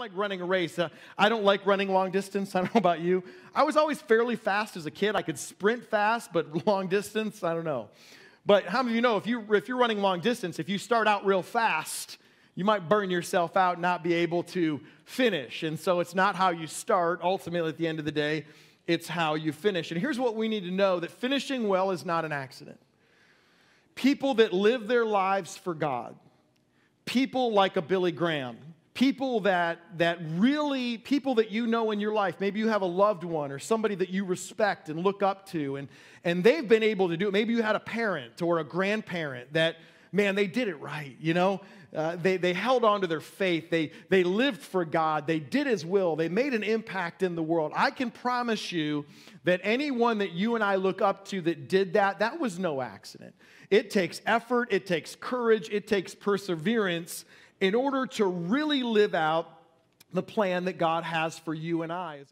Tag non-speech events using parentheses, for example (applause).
like running a race. Uh, I don't like running long distance. (laughs) I don't know about you. I was always fairly fast as a kid. I could sprint fast, but (laughs) long distance, I don't know. But how many of you know if, you, if you're running long distance, if you start out real fast, you might burn yourself out and not be able to finish. And so it's not how you start. Ultimately, at the end of the day, it's how you finish. And here's what we need to know that finishing well is not an accident. People that live their lives for God, people like a Billy Graham, people that, that really, people that you know in your life, maybe you have a loved one or somebody that you respect and look up to, and, and they've been able to do it. Maybe you had a parent or a grandparent that, man, they did it right, you know? Uh, they, they held on to their faith. They, they lived for God. They did His will. They made an impact in the world. I can promise you that anyone that you and I look up to that did that, that was no accident. It takes effort, it takes courage, it takes perseverance in order to really live out the plan that God has for you and I.